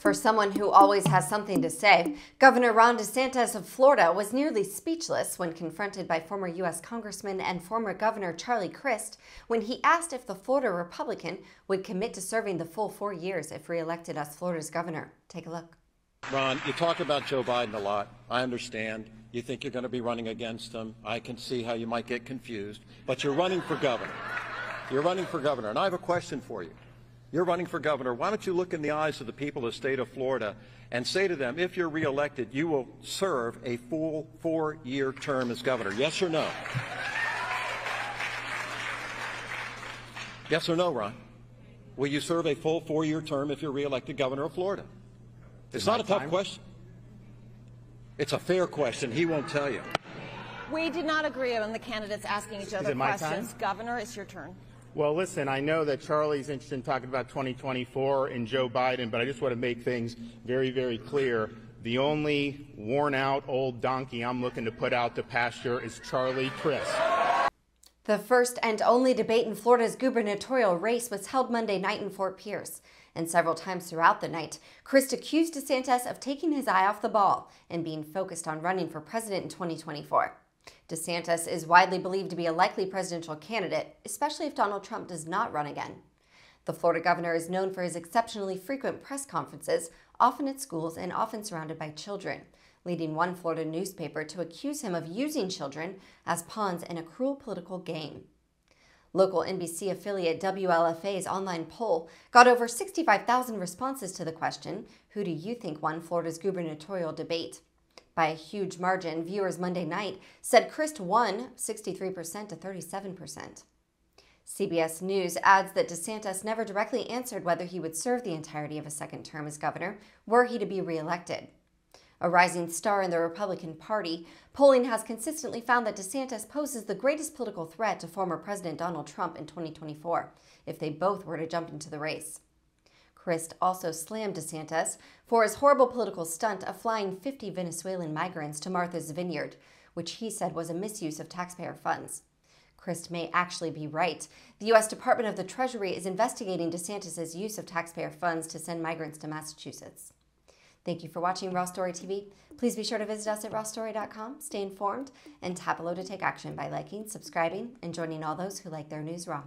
For someone who always has something to say, Governor Ron DeSantis of Florida was nearly speechless when confronted by former U.S. Congressman and former Governor Charlie Crist when he asked if the Florida Republican would commit to serving the full four years if reelected as Florida's governor. Take a look. Ron, you talk about Joe Biden a lot. I understand. You think you're going to be running against him. I can see how you might get confused. But you're running for governor. You're running for governor. And I have a question for you. You're running for governor. Why don't you look in the eyes of the people of the state of Florida and say to them, if you're reelected, you will serve a full four year term as governor? Yes or no? Yes or no, Ron? Will you serve a full four year term if you're reelected governor of Florida? It's not a tough question. It's a fair question. He won't tell you. We did not agree on the candidates asking each other questions. Governor, it's your turn. Well, listen, I know that Charlie's interested in talking about 2024 and Joe Biden, but I just want to make things very, very clear. The only worn out old donkey I'm looking to put out to pasture is Charlie Crist. The first and only debate in Florida's gubernatorial race was held Monday night in Fort Pierce. And several times throughout the night, Crist accused DeSantis of taking his eye off the ball and being focused on running for president in 2024. DeSantis is widely believed to be a likely presidential candidate, especially if Donald Trump does not run again. The Florida governor is known for his exceptionally frequent press conferences, often at schools and often surrounded by children, leading one Florida newspaper to accuse him of using children as pawns in a cruel political game. Local NBC affiliate WFLA's online poll got over 65,000 responses to the question Who do you think won Florida's gubernatorial debate? By a huge margin, viewers Monday night said Crist won 63% to 37%. CBS News adds that DeSantis never directly answered whether he would serve the entirety of a second term as governor were he to be reelected. A rising star in the Republican Party, polling has consistently found that DeSantis poses the greatest political threat to former President Donald Trump in 2024 if they both were to jump into the race. Crist also slammed DeSantis for his horrible political stunt of flying 50 Venezuelan migrants to Martha's Vineyard, which he said was a misuse of taxpayer funds. Crist may actually be right. The U.S. Department of the Treasury is investigating DeSantis' use of taxpayer funds to send migrants to Massachusetts. Thank you for watching Raw Story TV. Please be sure to visit us at rawstory.com, stay informed, and tap below to take action by liking, subscribing, and joining all those who like their news raw.